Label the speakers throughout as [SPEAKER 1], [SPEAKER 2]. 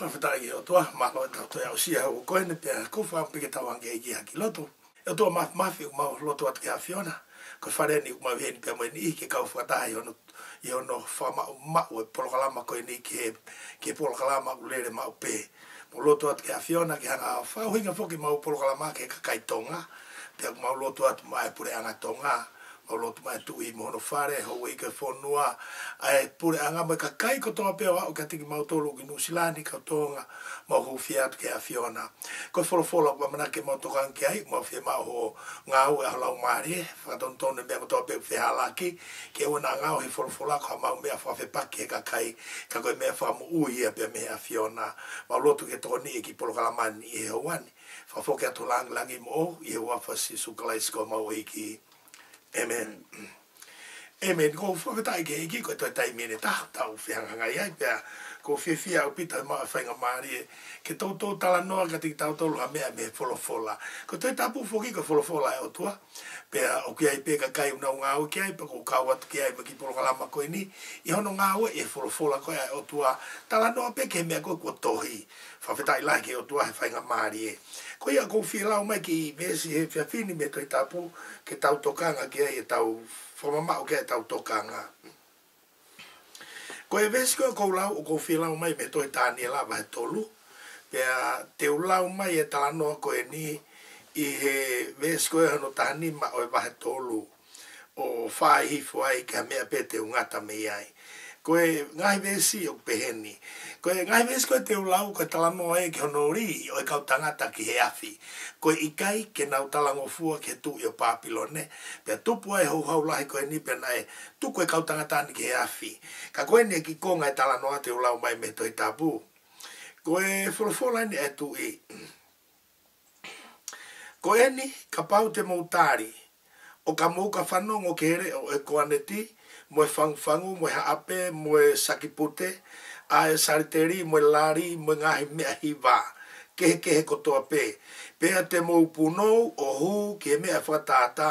[SPEAKER 1] whawhitaa ki e o toa, mālo e tau toi au si au koene pia kufa, pika tau ange i e kia loto. E o toa mafi u mau loto atu kia fiona, ko whare ni u mau hen pia moe ni i ke kau whuatahe ono, i ono wha ma u ma u e polokalama koe ni ke, ke polokalama u lere ma u pē. Mo loto atu kia fiona ki hanga au whau foki ma u polokalama ke kakai tonga, pia u mau loto atu mai pure anga tonga, o lo tuma tu i mo no fare ho we ke noa ai pure anga me ka kai ko tonga pe o ka tiki mau ki nu silani ka tonga mo ho fiat ke a fiona ko fo fo lo ma na ke mo to ai mo fi ma ho nga u a lo ma ri fa ko to pe fi ala ki ke u na nga u fo fo la ka ma me fa fe pa ke ka kai ka ko e me fa mo u i a pe me a fiona ma lo ke toni ni e ki polo kala man i ho wan fa ke to lang lang i mo i ho fa su kala isko ma o e Amen. e me go fo ta ke ki ko to tai me ta ta u fi hanga ngai ai pe ko fi fi au pita ma fa nga mari e, ke to to ta la no ka ti ta to lu me me fo lo fo la ko to ta pu fo ki ko fo lo fo la e o tua pe o ki ai pe ka kai una nga o ki ai pe ko ka wat ki ai me ki po la ma ko ni i ho no nga o e fo lo fo la ko ai o tua ta la no pe ke me ko ko to hi fa fa tai la ke o tua fa nga mari e. ko ia ko fi la o me ki me si fi fini me to ta pu ke ta to ka nga ki ai ta fama ma o ke tau tokanga Ko e vesi koe kou lau o kou fi lau mai me toi tani e lava he tolu. Pea te u lau mai e tala noa koe ni i he vesi koe hano tani ma o e tolu o whae hifo ka mea pete te ungata me iai ko e ngai vesi o peheni. Ko e ngai vesi ko te ulau ko e talamo e ki honori o e kau tangata ki he Ko e ikai ke nau talango fua ke tu o papilone. Pea tupu e hou hau lahi ko e ni pena e tuku e kau tangata ni ki he Ka ko e ne ki konga e talano a te ulau mai me toi tabu. Ko e furufola ni e tu i. Ko e ni ka pau te moutari o ka mouka o kere Ko e ka pau o ka mouka o kere o e moe fangfangu, moe haape, moe sakipute, a e sariteri, moe lari, moe ngahi mea hi wā. Kehe kehe kotoa pē. Pea te mou punou, o hū, ke mea whatata,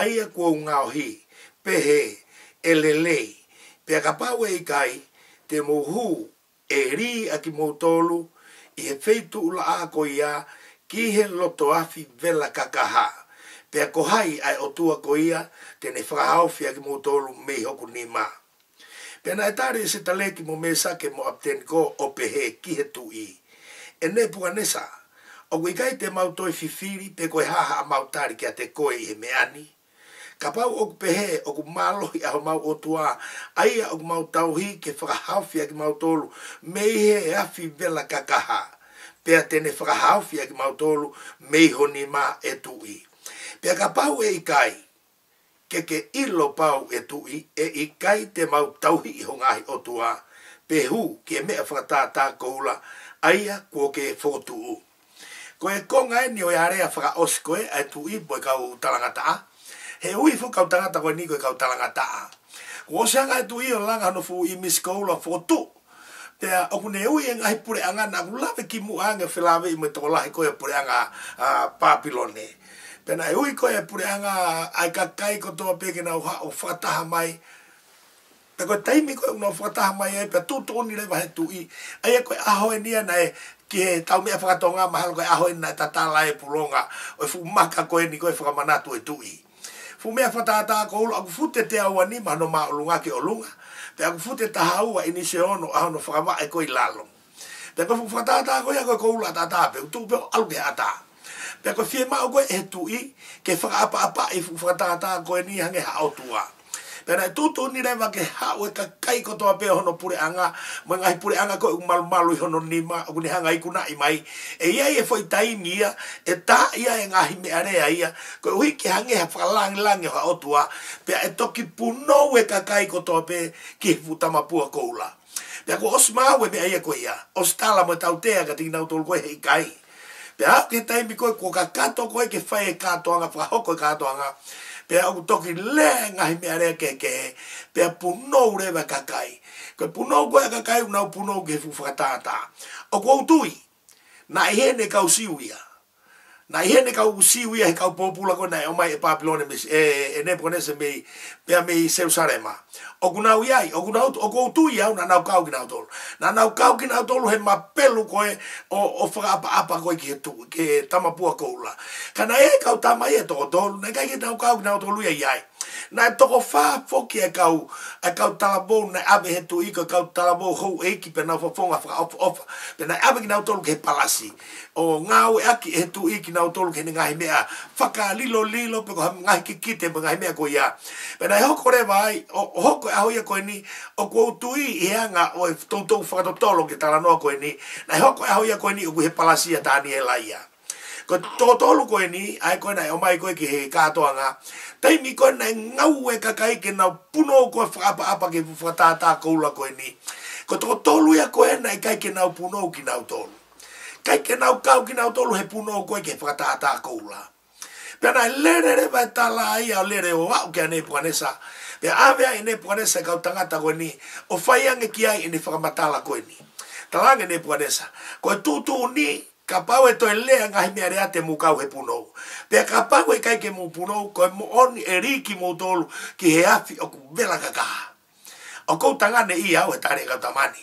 [SPEAKER 1] ai a kua ngau hi. Pehe, elelei. Pea ka pāu e ikai, te mou hū, e ri a ki mou tolu, i he feitu ula ako ia, ki he loto afi vela kakaha. Pea pe ko hai ai o tua ko ia te ne whakahau fia ki mōtoro me hoku ni mā. Pe nai tāre se tale ki mō me sake mō apten ko o pe he ki he tu i. E ne pua nesa, o kui kai te mau toi fifiri pe koe haha a mau tāre ki a te koe i me ani. Ka pau o pe he o ku malo i aho mau o tua, a o ku mau tauhi ke whakahau fia ki mōtoro me he afi vela kakaha. Pea tene whakahau fia ki mau tōru me iho e tu Pia ka pau e ikai, ke ke ilo pau e tui e ikai te mau tauhi i hongahi o tua, pe hu ke mea whakatā tā koula, aia kua ke fotu u. Ko e konga e ni o iarea whaka oskoe e tui boi kau talangata a, he ui fu kau talangata koe niko e kau talangata a. Ko osanga e tui o langa no fu i mis koula fotu, te a oku ne ui e ngai pureanga na ulawe ki muange whilawe i me tokolahi koe pureanga a, a papilone pena e ui koe e pure ai kakai ko toa peke na uha o whataha mai. Pe koe taimi koe unau whataha mai e pe tūtoni lewa he tu i. Ai e koe ahoe nia na e ki he tau mea whakato ngā mahalo koe ahoe nia e tatala e pulonga. O e fumaka koe ni koe whakamanatu e tu i. Fu mea whataata ko ulu aku fute te awa ni mahano maa lunga ke ulunga. Pe aku fute taha ua ini se ono ahono whakamaa e koe lalong. Pe koe fukwataata koe ako e koe ulu atataa pe utu pe aluke ataa. Ya ko fie mau koe e tu i, ke whaka apa apa i whakatata koe ni hange hao tua. Pena e tutu ni rewa ke hao e ka kai kotoa pe hono pure anga, mo ngahi pure anga koe u malu malu i hono ni ma, u ni hanga kuna i mai. E ia e foi taimi ia, e ta ia e ngahi me area ia, koe ui ke hange ha whakalangi langi o hao tua, pia e toki puno e ka kai kotoa pe ki futama pua koula. Pia ko osmawe me aia koe ia, os tala mo e tautea ka tina utol koe hei kai pe a ke taimi koe ko ka kato koe ke whae e katoanga whakahoko e anga. pe a ku toki le ngahi mea rea ke ke pe a puno urewa kakai koe puno koe kakai unau puno ke fu whakatata o kua utui na ehe ne kausiu ia na ihe ne kau si e e e, wi e kau popula ko nai o mai e papilone mes e e ne pone se mei pe a mei seu sarema o kuna u yai o kuna o ko tu yau na nau kau kina tolu na nau kau kina tolu he ma pelu ko e o o fra apa apa ko ki tu ke tama pua koula kana e kau tama e to tolu ne kai ke nau kau kina tolu yai yai na e toko fa foki e kau e kau talabo na e abe he iko kau talabo hou eki pe na fafonga fa of of pe na abe ki na utolu ke palasi o ngau e aki e he tu iki na to ke ngai mea faka lilo lilo pe ko ngai ki kite pe ngai mea ko ya pe na ho kore vai o ho e ko a ho ya ko ni o ko tu i e nga o to to fa to tolo ke tala no ko ni na ho ko a ho ya ko ni o he palasi ya tani e laia ko to to lu ko ni ai ko nai o mai ko ke he ka to nga tai mi ko nai ngau e ka kai ke na puno ko fa apa apa ke fu fa ta ta ko lu ko ni ko to to lu ya ko nai kai ke na puno ki na to kai ke na ka ki na to lu he puno ko ke fa ta ta ko lu Pena lere re ba tala ai a lere o wau ke anei puanesa. Pe ave ai ne puanesa kau tangata koe ni. O fai ange ki ai ne la koe ni. Talange ne puanesa. Koe tutu ni ka pau e toi lea nga he mea rea te mukau he puno. Pea ka pau e kai ke mu puno, ko e mu oni e riki mu tolu ki he afi o ku vela ka kaha. O kou tangane i au he tare kau tamani.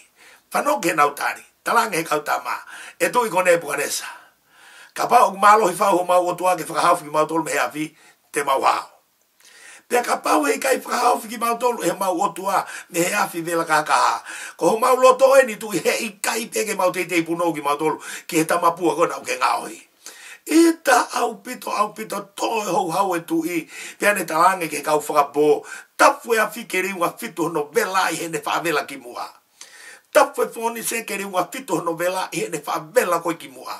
[SPEAKER 1] Whano ke nau tari, talange he kau tamā, e tui kone e pukaresa. Ka pau o kumalo hi whau ho mau o tua ke whakahau fi mau tolu me he afi, te mau hao pe ka pau e kai fra hau fiki mau tolu e mau o tua me he afi vela kakaha. Ko ho mau loto e ni tu he i kai peke mau te te ipunou ki mau tolu ki he tamapua kona uke ngaoi. E ta au pito au pito toi e hou hau e tu i pe ane ta ange ke kau whakapō tafu e afi ke riunga fitu no vela i hene wha vela ki mua. Tafu e fōni se ke riunga fitu no vela i hene wha vela koi ki mua.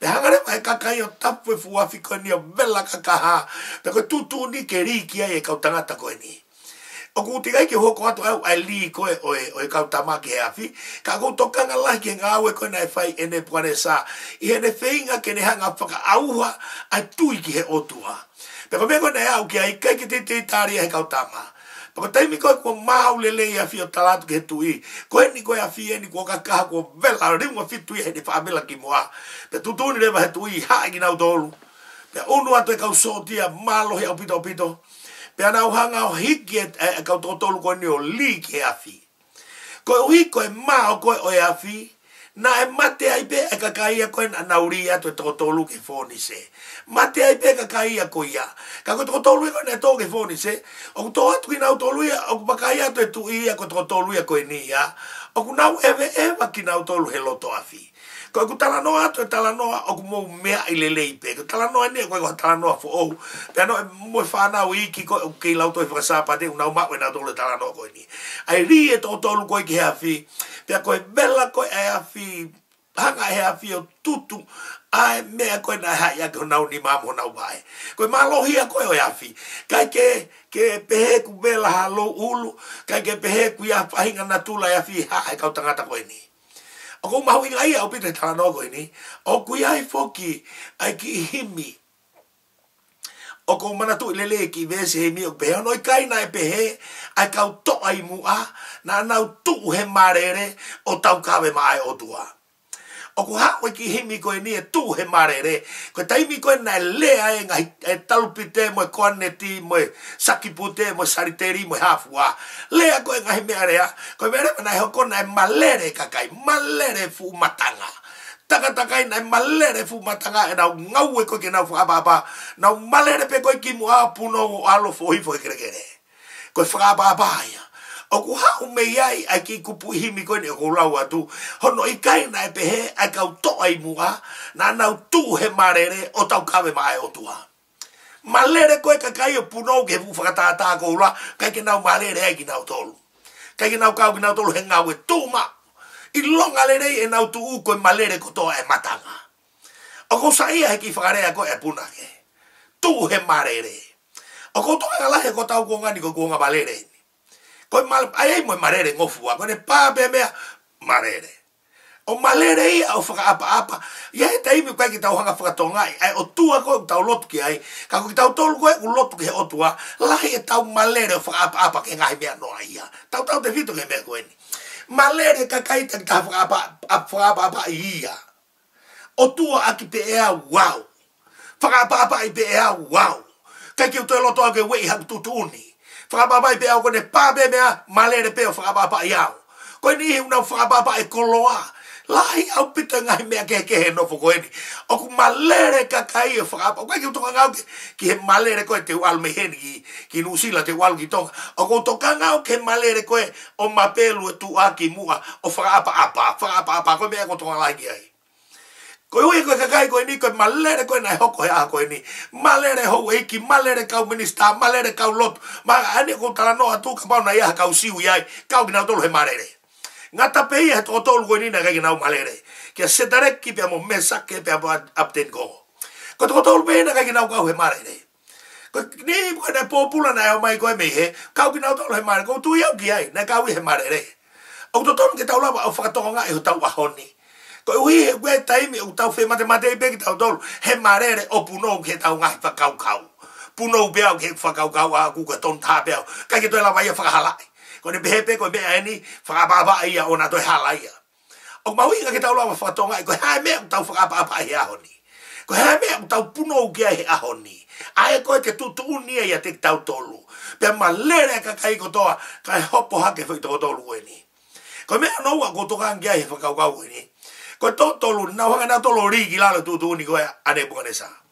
[SPEAKER 1] Pe hangare mai kakai o tapu e fuafi koe ni o vela kakaha. Pe koe tutu ni ke ri ki ai e kautangata koe ni. O ku utiga ike hoko atu au ai li koe o e, o e kautama he e afi. Ka kou tokanga lahi ke ngā aue koe na e fai ene puane sa. I ene feinga ke ne hanga whaka auha ai tui ki he otua. Pe koe na ne au ki ai kai ki te te tari e kautama. Pe Paka taimi koe kua mahu lele ia fia talatu ke he tui. Koe ni koe a fia ni kua kakaha kua vela ringwa fitu ia he ni whaamela ki moa. Pea tutuni lewa he tui haa ki nau tolu. Pea unu atu e kau sotia malo he opito opito. Pea nau hanga o hiki e, e, e kau tolu koe ni o li ke a fia. Koe uhi koe mahu koe o e a fia na e mate ai pe e kakai ako e na uri atu to tokotolu ke fōni se. Mate ai pe e kakai ako ia. Kako e tokotolu e kone tō ke fōni se, o to tōa tuki nau tolu ia, o ku pakai atu e tuki ia ko tokotolu ia koe ni ia, o ku nau e ewa ki nau tolu he loto afi. Ko e ku talanoa atu e talanoa o ku mou mea i le lei pe. Ko talanoa ni e koe koe talanoa fu ou. Pe anō e mou ko ke i ki koe kei lauto e whakasāpate, unau mau e nau tolu e talanoa koe ni. Ai ri e tokotolu ko ki afi pia koe bela koe e afi, hanga e afi o tutu, ai mea koe na hai ake honau ni mamu honau vai. Koe malohia koe o afi, kai ke, ke pehe ku bela ha lo ulu, kai ke pehe ku ia pahinga na tula e afi ha e kau tangata koe ni. O kou mahu inga ia o pite tala no koe ni, o kui ai foki, ai ki himi, o ko mana tu le le ki ve se mi o pe no i kai na pe he ai ka to ai mu a na na tu he marere o tau ka ve mai o tua o ko ha o ki he mi ko ni e tu he marere ko tai mi ko na le a en ai e, e tau pite mo ko ne ti mo saki pute mo sariteri mo ha fu a le a ko en ai me area ko mere na ho ko na e malere ka kai malere fu matanga taka taka ina malere fu matanga e nau ngau e koe ke nau na nau malere pe ko ki mua puno o alo fohi fo e kerekere koe whakababa ia o ku hau me iai ai ki kupu himi koe ne kou atu hono i kaina e pehe aka kau toa i mua na nau tu he marere o tau kawe mai o tua malere koe ka kai o puno ke fu whakatata ko la kai ke na malere e ki nau tolu kai ke nau kau ki nau tolu he ngau e tu ma i longa le rei e nau tu uko e malere ko toa e matanga. O ko saia he ki whakarea ko e punake. Tu he marere. O ko toa ngala he ko tau ko ngani ko kuonga malere. Ko e mal, ai ei moe marere ngofua, ko ne pape mea marere. O malere ia o whaka apa apa. Ia he taimi kai ki tau hanga whakatonga ai. Ai o tua ko e tau lotu ki ai. Ka ko ki tau tolu ko e u lotu ki he o tua. Lahi e tau malere o whaka apa apa ke ngahi mea noa ia. Tau tau te vito ke mea koeni ma lere ka kai te ka fa fa fa fa ia o tua aki pe e a wow fa fa fa fa pe e a wau ka ki to lo to ke we ha tu tu ni fa fa fa pe a ko ne pa be me a ma lere pe fa pa fa ia ko ni una fa fa fa e koloa lai au pita ngai mea ke ke he nofo ko eni. O ku malere ka kai e whakapa. Koe ki utoka ngau ki he malere koe te walu me heni ki, ki nusila te walu ki tonga. O ku utoka ngau ke malere koe o mapelu e tu a ki mua o whakapa apa, whakapa apa. Koe mea kotonga lahi ki ai. Koe ui koe kakai koe ni koe malere koe nai hoko hea koe ni. Malere hou ki, malere kau minista, malere kau lotu. Maka ane kou tala noa tuka pauna iaha kau siu iai. Kau bina he marere nga tapei he toko tolu koe nina kaki nao malere. Kia setare ki pia mo mesa ke pia mo apten ko. Ko toko tolu pe nina kaki nao kau he marere. Ko nii mo kena popula na eo mai koe mei he, kau ki nao tolu he marere, ko tu iau ki ai, na kau he marere. Au to tolu ke tau lawa au whakatoko ngai ho e tau ahoni. Ko ui he kue taimi au tau whee mate mate i peki tau tolu, he marere o puno ke tau ngai whakau kau. Puno upeau ke whakau kau a kuka ton tāpeau, kai ke toi lawa ia whakahalai ko ne behepe ko be ani fa ba ba ia ona to halaia o ma wi ka ta lo fa to ko ha me ta fa ba ba ia honi ko ha me ta puno ge e ai a honi ai ko te tu tu ni ia te ta tolu pe ma le re ka kai ko toa ka hopo ha ke fo to tolu ni ko me no wa ko to ka ngia he fa ka ka ni ko to tolu na wa na tolu ri ki la tu tu ni ko ane bonesa. sa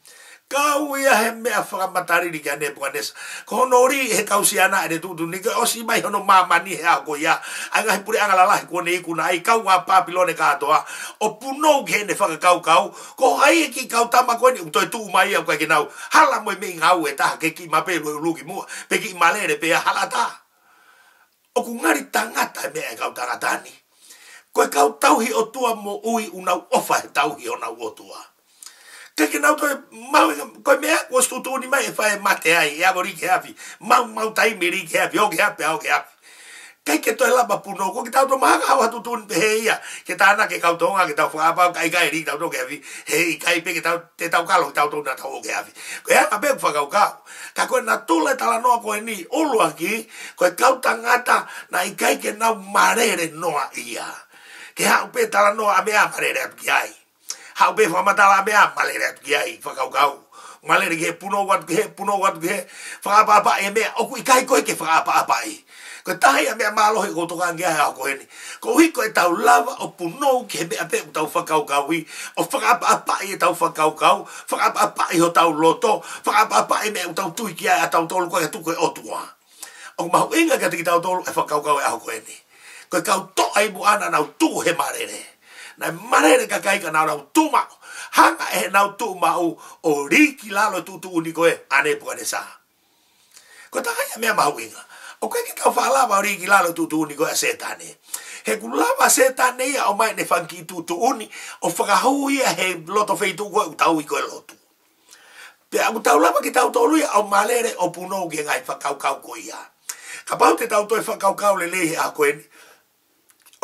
[SPEAKER 1] kau uia he mea matari ni kia nepo anesa. Ko honori he kausi ana ere tutu ni ke osi mai hono mamani he ako ia. Aika he puri angala lahi kone ikuna ai kau wa papilone katoa. O puno ke ne whakakau kau. Ko hai e ki kau tama koe ni utoi tuu mai au kai kinau. Hala moe me ngau e taha ke ki mape lue ulugi mua. Pe ki malere pe hala ta O ku ngari tangata e mea e kau tangatani. Koe kau tauhi o tua ui unau ofa tauhi o nau tua. mo ui unau ofa he tauhi o nau tua ke ke nau toi mau ko me ko stu tu ni mai fa e mate ai ya e bori ke api mau mau tai me ri ke api o ke api o ke api kai ke toi la ba pu no ko ki tau to ma ka wa tu tu ni he ia ke ta na ke ka to nga ke tau fa pa kai kai ri tau to ke api he kai pe ke tau te tau ka lo tau to na tau ke api ko ya ka pe fa ka ka ka ko na tu le ta la no ko ni o lu aki ko ka ta nga ta na i kai ke na ma re re no ia ke ha pe ta la no a me a pare re api ai hau be fa mata la bea malere ki ai fa kau kau malere ki puno wat ki puno wat ki fa pa pa e me o ku kai ko ki fa pa pa ai ko tai me ma lo ko to kan ki ai ko ni ko hi ko ta lava o puno ke be ape ta fa kau kau wi o fa pa pa ai e ta fa kau kau fa pa pa ai ho ta loto fa pa pa e me ta tu ki ai ta to ko tu ko o tua o ma inga ka ti ta to fa kau kau ai ko ni ko kau to ai bu ana na tu he marere na marere ka kai kana na tuma hanga e na tuma o o riki lalo tu tu uniko e ane po ne sa ko ta ya me ma winga o ke ka la ba riki lalo tu tu uniko e setane he kulava setane ya o mai ne fanki tu tu uni o faka hu ya he loto fe tu ko ta u ko lotu pe a ta ba ki ta o tolu ya o malere o puno ge ngai fa kau kau ko ya Kapau te ta o to e fa kau kau le le ha ko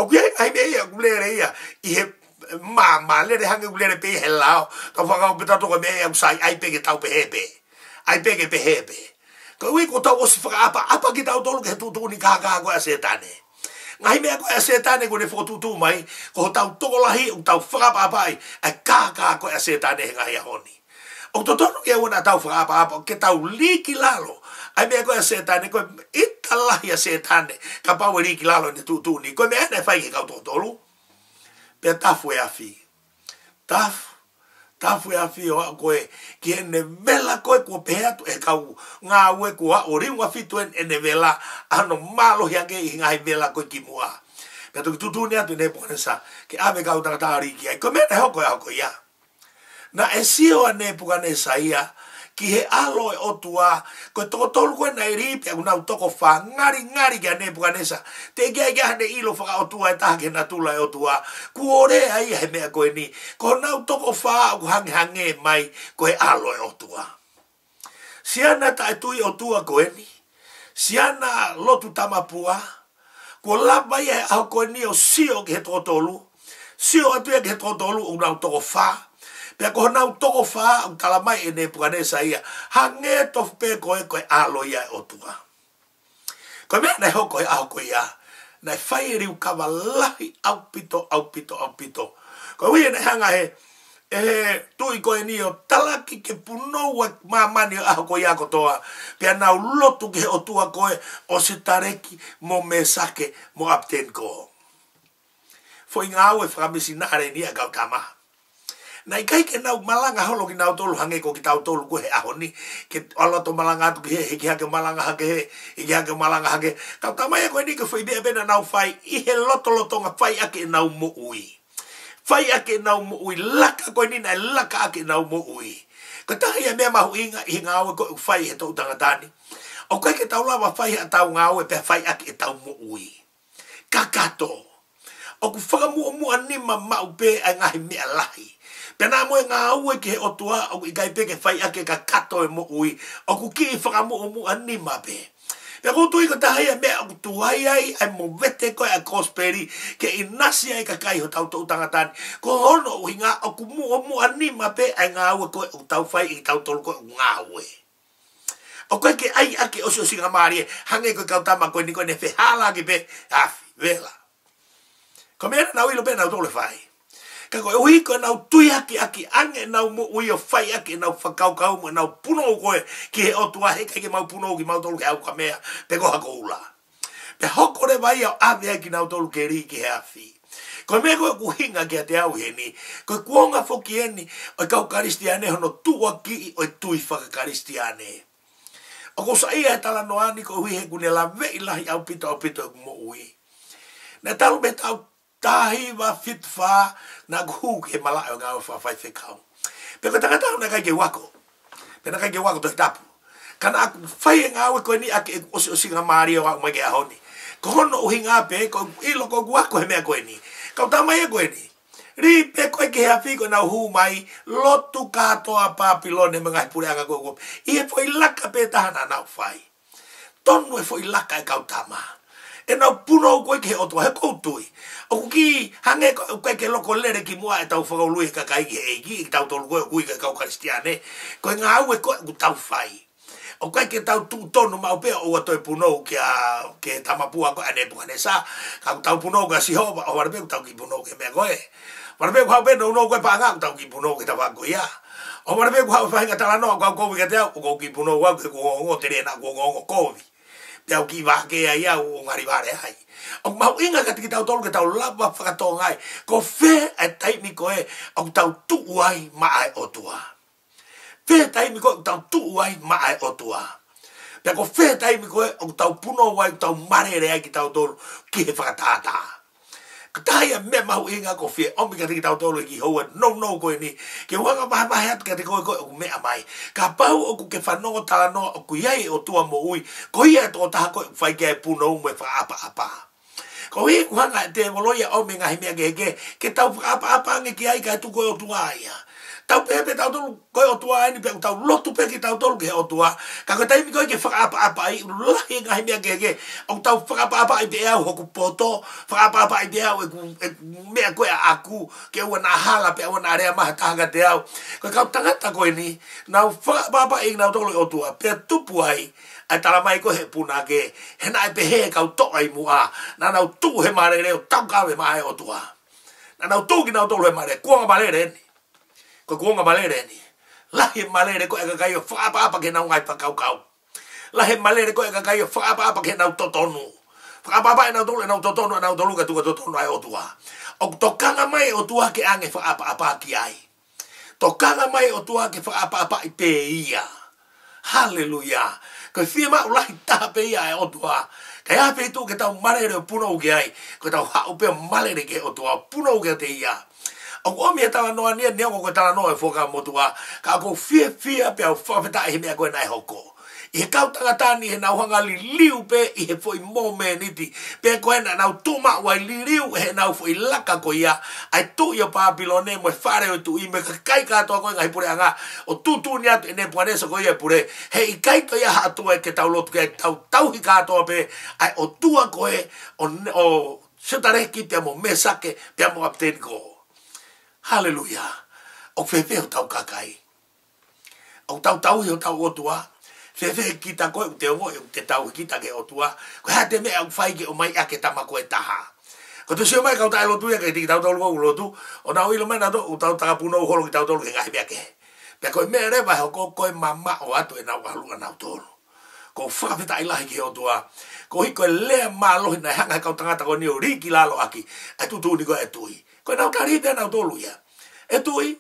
[SPEAKER 1] Ok, ai bei a gulere ia. I he ma ma le de hanga gulere pe hela. Ta fa ga o pita to ga bei am sai ai pege tau pe hebe. Ai pege pe hebe. Ko ui ko tau os fra apa apa ki tau tolu ke tu tu ni ka ka a setane. Ngai mea koe a setane ko ne fo tu tu mai. Ko tau toko lahi o tau fra apa apa ai. A ka ka koe a setane he ngai a honi. O to tonu ke ua na tau fra apa apa ke tau liki lalo ai me ko se tane ko itala ya se tane ka pa wori e ki lalo ni tutu ni ko me ne fai e ka to tolu pe ta fu ya e fi ta ta fu ya fi o ko e ki ne vela ko ko pe to e ka u nga we ko a ori wa fi to en ne vela ano malo ya ke nga vela ko ki mua pe to tutu ni atu ne po ne sa ke ave ka u tra ta ri ki ko me ne ho ko ya ko ya na e si o ne po ka ne sa ia ki he alo e otu a, koe toko tolu koe nai ripe, aku nau toko wha, ngari ngari kia ne puka nesa, te kia kia hane ilo whaka otu a e taha ke na tula e otu a, ku ore a he mea koe ni, ko nau toko wha aku hangi hangi mai, koe alo e otu a. Siana ta e tui otu a koe ni, siana lotu tamapua, ko lapa ia e aho koe ni o sio ke he toko tolu, sio atu ia ke he unau toko wha, pe ko na u toko fa kala mai ene pu ane sa ha nge to pe ko e ko a lo ia o tua ko me na ho ko a ko ia na faire u ka wala au pito au pito au pito ko wi ene hanga he eh tu i ko ni o tala ki ke puno wa ma ma ni a ko ia ko toa pe na u lo tu ke o tua ko e o se tareki mo mesake mo apten ko foi ngau fra e framisi na arenia kama na i kai ke nau malanga holo ki nau tolu hange ko ki tau tolu ko he ahoni ke ala to malanga tu ke he ki hake malanga hake he i ki hake malanga hake ka tamaya e ko ni ke fai dea bena nau fai i he loto loto nga fai ake nau mo ui fai ake nau mo ui laka ko ni na laka ake nau mo ui ka tahi a e mea mahu inga i nga awe ko fai he tau tangatani o kai ke tau lawa fai a tau nga awe pe fai ake e tau mo ui kakato o ku whakamua mua ni ma mau pe a ngahi mea lahi Pena mo nga ue ke o tua o i kai pe fai ake ka kato e mo ui. O ku ki i whaka mo o mu ani ma pe. Pe kutu i kata hai a e mea o kutu hai ai ai mo vete koe a kosperi ke i nasi ai ka kai ho tau tau tangatan. Ko hono ui nga o ku mu o mu ani ma pe ai nga ue koe o tau fai i tau tolu koe o nga ue. O koe ke ai ake o si singa maari e hange koe kautama koe ni koe ne fe hala ki pe. Afi, vela. Komeana na wilo lo pe na fai ka koe ui koe nau tui aki aki ange na mo ui o fai aki nau whakau kau mo na puno o koe ki he o tua he kai ke mau puno ki mau tolu ke au ka mea pe koha ko ula. Pe hokore vai au ave aki nau tolu ke ri ki he afi. Ko me koe kuhinga ki te au heni, koe kuonga foki eni o kau karistiane hono tua ki o tui whakakaristiane. O ko sa ia e tala no ani ko hui he kune la vei lahi au pito pito mo ui. Na talu betau tahi wa fit fa na ku ke mala nga fa fa se ka pe ka ta ta na ka ke wako pe na ka ke wako to tap kana aku fa e nga we ko ni ak e o si o si nga mari wa ma ke ahoni ko no u hinga pe ko i lo ko wako he me ko ni ka ta ma e ko ni ri pe ko ke ha fi ko na hu mai lo tu ka to a pa pilone me nga pure aga ko ko i e foi la ka pe ta na na fai tonu e foi laka ka ka e na puno koe ke oto he koutui. O ki hange koe ke loko lere ki mua e tau whakaului ka kai ki hei ki, tau tolu koe kui ka kau karistiane, koe ngā aue koe ku tau whai. O koe ke tau tū tonu mau pia o atoe puno ke, a, ke tamapua koe ane puka ne sa, kau tau puno ka siho, o warame ku tau ki puno ke mea koe. Warame ku hau pena unou koe pa ku tau ki puno ke tau ango ia. O warame ku hau pahinga tala noa kua kovi ka teo, ku kau ki puno wau ke kua ngongo tere na kua ngongo kovi te au ki wāke a ia o ngari wāre hai. Au mau inga ka tiki tau tolu ka tau lapa whakato ngai, ko whē e taimi koe au tau tu uai ma ai o tua. Whē e taimi ko au tau tu uai ma ai o tua. Pea ko whē e taimi koe au tau puno wai au tau mare rea ki tau tolu ki he ta tai a me mau e ngā kofie, o mi ka tiki tau tolu e ki hoa, no no koe ni, ke wanga maha maha atu ka tiko e koe oku mea mai, ka pahu oku ke whanongo tala noa oku iai o tua mo ui, ko ia e to o taha koe whai kia e puna umu e apa apa. Ko hei kuhanga te voloia o me ngahi mea ke ke tau apa apa ngi ki ai ka e tuko e o tua aia tau pe pe tau tolu ko o tua ni pe tau lotu pe ki tau tolu ke o tua ka ko tai koi ke fa apa apa ai lo he ga he mea ke ke o tau fa apa apa ai pe e ao ko poto fa apa apa ai dea o e me ko e a aku ke o na hala pe o na rea ma ka ga te ao ko ka tanga ta koi ni na fa apa apa ai na tolu o tua pe tu puai ai tala mai ko he puna ke he na pe he ka to ai mua na na tu he mare le tau ka be mai e o tua na na tu ki na tolu he mare ko ma re ni ko kuonga malere ni lahe malere ko ega kayo fa pa pa kenau ngai pa kau kau lahe malere ko ega kayo fa pa pa kenau totonu fa pa pa na dole enau totonu enau dolu ka tuka totonu ai otua o tokanga mai o tua ke ange fa pa pa ki ai tokanga mai o tua ke fa pa pa i pe ia haleluya ko fi ma ula i ta pe ia e otua ka ia pe tu ke tau malere puno ge ai ko tau ha o pe malere ge otua puno ge te ia o ko mi tala no ni ne ko tala no e foka mo tua ka ko fie fie pe o fa fa he me ko nai hoko i he kau tangata ni he nau hanga li liu pe i he foi mō me niti. Pe ko na nau tuma wai li liu he nau foi laka ko ia. Ai tu i o pāpilo ne mo e whare o tu i me ka kai kātoa koe ngai pure anga. O tu tu ni atu e ne pua nesa koe pure. He i kai to ia ha atua e ke tau lotu ke tau tauhi kātoa pe. Ai o tua koe o, o seutareki te amo mesake, sake pe amo apteni koe. Haleluya. O fefe o tau kakai. O tau tau o tau o tua. Fefe e kita koe u te o e te tau e kita ke o tua. Ko ha te mea u fai ke o mai ake tama koe taha. Ko te sio mai kau tae lotu ya ke tiki tau tau lua ulotu. O nao ilo mena to u tau taka puno u holo ki tau tolu ke ngahi mea ke. Pea koe mea reba he o koe koe mama o ato e nao kahalunga nao tolu. Ko whakapita ilahi ke o tua. Ko hiko e lea maa lohi na hanga kau tangata ko ni o riki lalo aki. E tutu ni koe e tui. E tui. Koe nao kari hite nao tolu ia. E tui,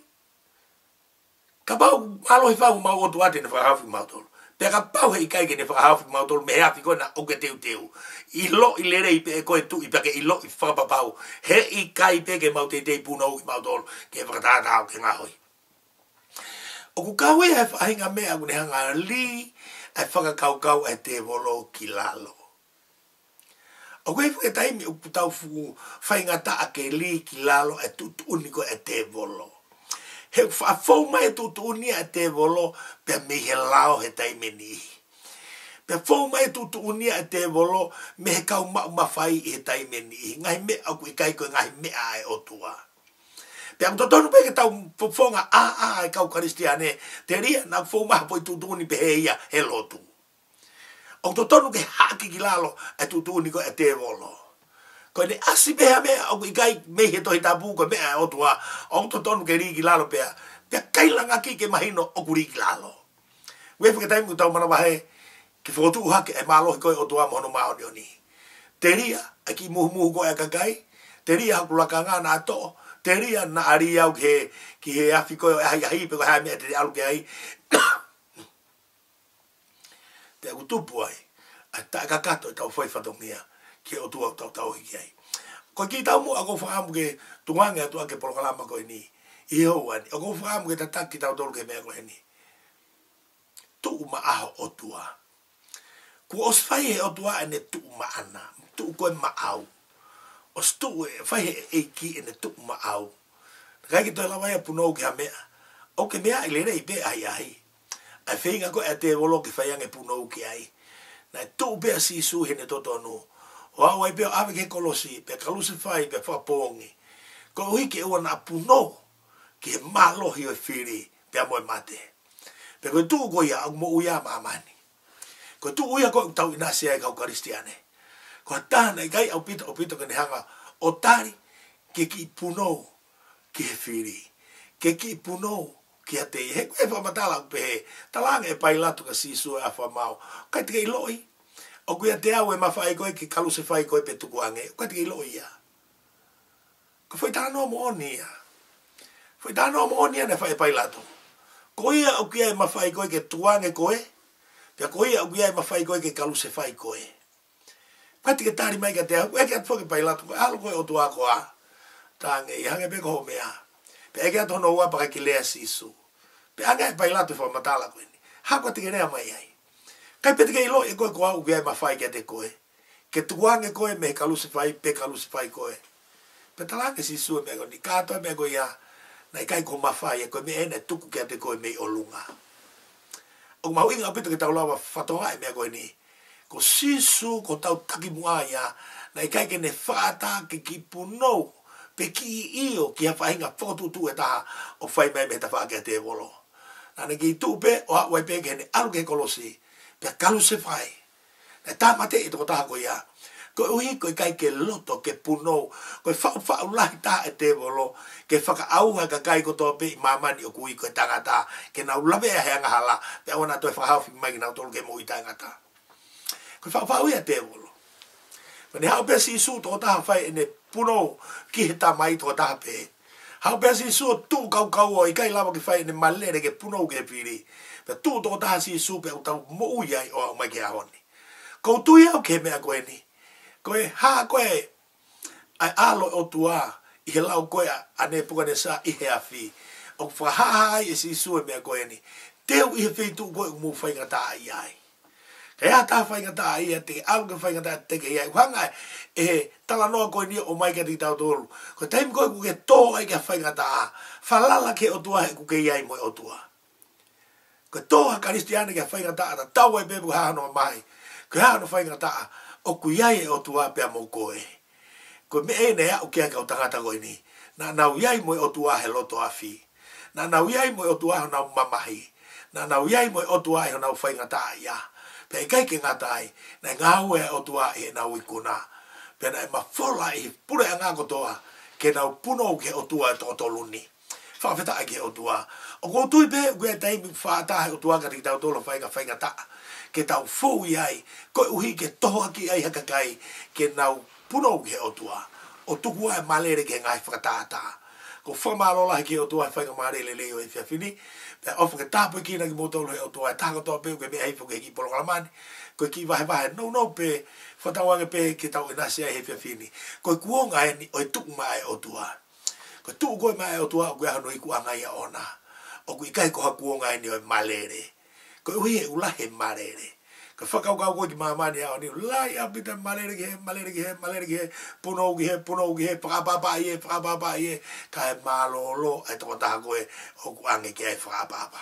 [SPEAKER 1] ka pau alo he fahu mau otu ate ne fahafu mau tolu. Te ka pau hei kaike ne fahafu mau tolu me hafi koe na oke teu teu. I lo i lere pe e koe tui pake i lo i fapa pau. He i kai peke mau te te puna ui mau tolu ke vratata au ke ngahoi. O ku kawe he fahinga mea kune hanga li e whakakaukau e te volo kilalo o koe fuke taimi upu tau fu whaingata a ke li ki lalo e tutu uniko e te volo. He whafou mai e tutu uni e te volo pe me he lao he taimi ni. Pe whou mai e tutu uni e te volo me he kau ma uma fai he taimi ni. Ngai me a kui kaiko ngai me a e otua. Pe am totonu pe ke tau fonga a a e kau karistiane te ria na whou mai poi tutu uni pe he ia he lotu au to tonu ke haki ki lalo e tu tu ni ko e te volo. Ko ne asi mea mea au i gai me he tohi tabu mea e otua au to tonu ke riki lalo pea pe kailanga ki ke mahino o ku lalo. Wefu ke taimu tau mana wahe ki fotu hake e malo hiko e otua mono maho ni oni. Te ria e ki muhu muhu ko e kakai, te ria haku laka ngā nā to, te ria na ari au ke he afi ko e hai hai pe ko hai mea te alu ke hai, te aku tupu ai a ta ka ka to tau fai nia, ke o tua tau tau hiki ai ko ki tau mo ako faham ke tunganga tu ake polokalama ko ini, i ho ani ako ke ta ki tau o ke mea ko ni tu uma aho o tua ku os fai he o tua ene tu uma ana tu ko ma au os tu fai he e, e ki ene tu uma au kai ki tau la ya puno ke mea o ke mea ilere i be ai ai ai feinga ko ate volo ke fai ange puno ke ai na to be asi su hene to to no o au ai be ave ke kolosi pe kalusi fai pe fa pongi ko hi ke ona puno ke malo hi o firi pe amo mate pe ko tu ko ya mo u ya mamani ko tu u ya ko tau na se ai ka kristiane ko ta na gai au pito o pito ke ne hanga o tari ke ki puno ke firi ke ki puno ki a te he kwe whamatala ku pehe, talanga e pai latu ka sisu e a whamau, kai te kei loi. O kui a te au e mawha e koe ki kalu se whai koe pe tuku ange, kai te kei loi ia. Ko whai tāno mo oni ia. Whai tāno mo oni ia ne e pai latu. Ko ia o kia e mawha e koe ke tuange koe, pia ko ia o kia e mawha e koe ke kalu se whai koe. Kai te kei tāri mai ka te au, e kia tuwa ke pai latu, alo koe o tuako a, tāngei, hangepeko homea. Pe eke atono ua pake ki lea sisu pe aga e pai lato e fai matala koe ni. te kerea mai ai. Kai pete kei loi e koe koe au viai mawhai kia te koe. Ke tuwange koe me kalusi fai, pe kalusi fai koe. Pe talake si sue me koe ni kātoe me koe ia, nai kai koe mawhai e koe me ene tuku kia te koe me i olunga. O mau inga pete ke tau lawa fatoa e me koe ni, ko sisu ko tau takimua ia, nai kai ke ne whaata ke ki punou, pe ki i io ki a whainga whakatutu e taha o whaimai me ta whaakea te e wolo ana ki tu pe o a wai pe gene alu ke kolosi pe kalu se fai e ta mate e toko taha koi a ko ui koi kai ke loto ke puno koi fa fa lai ta e te bolo ke whaka auha ka kai koto pe i mamani o kui koi tangata ke na lawe a hea ngahala pe awana toi whakao fi mai ki nau ke mo e i tangata koi fa fau ia te bolo Mani hau pe si su toko taha fai ene puno ki he ta mai toko taha pe. Hau pia si siis tu kau kau o i kai lawa ki whai ne malere ke punau ke piri. Pia tu tō taha si siis su pia utau mo uiai o au mai ke ahoni. Kou tui au ke mea koe ni. Niin. Koe ha koe ai alo o tua i he lau koe ane pukane sa i he awhi. O whaha ai e si siis su mea koe ni. Niin. Teu i he whetu koe umu whai ngata ai ai. e a ta fai ngata ai e te au ka fai ngata te kei ai hanga e tala noa koe ni o mai ga ti tau tōru ko teim koe ku ke tō ai ga fai ngata a falala ke o tua he ku kei ai moi o tua ko tō ha karistiana ka fai ngata a ta tau ai bebu ha hano mai ko ha hano fai ngata a o ku iai e o tua pe a mou koe ko me e nea o kia ka o ta go ni na nau iai moi o tua he loto a fi na nau iai moi o tua he nau mamahi na nau iai moi o tua he nau fai ngata a iaa pe kai ke ngata ai na nga hoe o tua e, e na ui kuna pe na ma fola i e pure nga ko toa ke na puno ke o tua e to to luni fa feta ai o tua o ko tui pe gwe tai mi fa ta o tua ka tita o to lo fai ka fai ngata ke tau fo i ai ko uhi ke toa ki ai haka kai ke na puno ke o tua o tuku ai malere ke ngai fa ta ta ko fa ma lo la ke o tua fai ka ma re le le o i fia fini Te ofu ke tapu ki na ki mo tolo o toa ta ko tope ke mea hifo ke ki polo kalamani. Ko ki vahe vahe no no pe fata wange pe ke tau ke nasi ai hefia fini. Ko i kuonga e ni oi tuku ma e o toa. Ko i tuku koe ma e o toa o kui ahano i kuanga ia ona. O kui kai koha kuonga e ni oi malere. Ko hui uhi e ulahe malere. Malere ka whakau kau koe ki maa ni hao ni, lai api te malere ki he, malere ki he, malere ki he, puno ki he, puno ki he, whakapapa e, pa he, whakapapa i he, ka he maa lo lo, e toko taha koe, o ku ange ki pa whakapapa.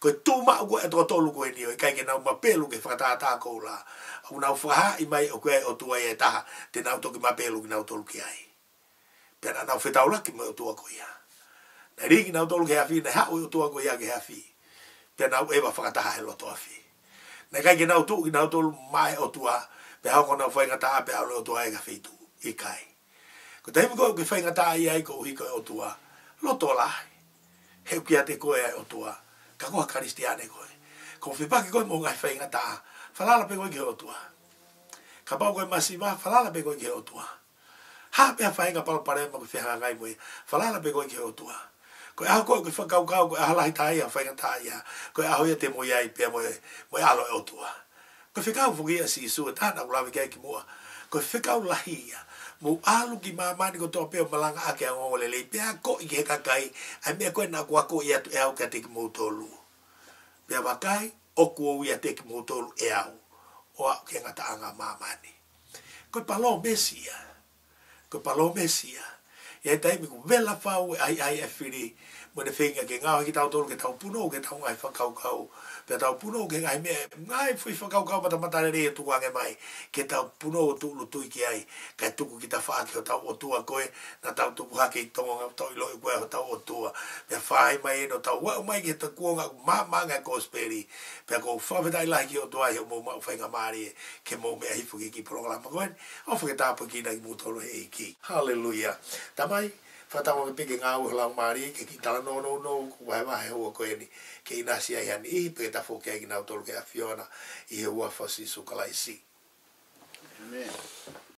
[SPEAKER 1] Koe tū maa koe e toko tolu koe ni, o i kai ke nau mapelu ke whakataa taha kou la, o nau whaha i mai o koe o tua e taha, te nau toki mapelu ki nau tolu ki ai. pe na nau whetau laki mai o tua koe ia. Nei riki nau tolu ki hea whi, nei hao i o tua koe ia ki hea whi. Pena au ewa whakataha he loto a whi na kai ke nau tuu ki nau tuu mai o tua pe hau kona fai ngata a pe aule o tua e ka feitu i kai ko taimu koe ke fai ngata i ai ko uhi koe o tua loto lai heu kia te koe ai o tua ka koha karistiane koe ko whipake koe mo ngai fai ngata a falala pe koe ke o tua ka pau koe masi ma falala pe koe ke o tua ha pe a fai ma ku fihanga ngai mo i falala pe koe ke o tua Ko a ko ko fakau ka ko a lai tai a fai ta ia. Ko a hoia te mo ia i pe mo mo a lo o tua. Ko fika u fugia si su ta na ko lavi ke ki mo. Ko fika u lai ia. Mo a lu ki ma ma ni ko to pe o malanga a ke a ngole le pe a ko i ke ka kai. A me ko na ko a ko ia e au ka te ki mo to lu. Pe a wakai o ku o ia te ki mo to lu e au. O a ke ngata anga ma ma ni. Ko palo mesia. Ko palo mesia. Ko palo mesia e he taimi ku vela whau e ai ai e whiri mo ne whinga ke ngāo ki tau tōru ke tau puno ke tau ngai whakau kau pe tau puno ke ngai me ngai fui fa kau kau mata re e tu ange mai ke tau puno tu lu tu ki ai ka tu ku ta fa ke tau o tua koe na tau tu ha ke to nga tau lo koe ho tau o tua me fai mai e no tau wa mai ke tau kuanga ma ma nga ko speri pe ko fa dai lai ki o tua ho mo ma fa nga mari ke mo me hi fu ki programa koe o fu ke tau pu ki na ki mu to lo ki haleluya tamai whatawa ke peke ngāu he lau Māori, ke ki no no no, ku wahe he hua koe ni, ke ina nasi ai hani ihi, pe ta fōke ai ki nāu tolu ke a Fiona, i he ua fasi su kalai si. Amen.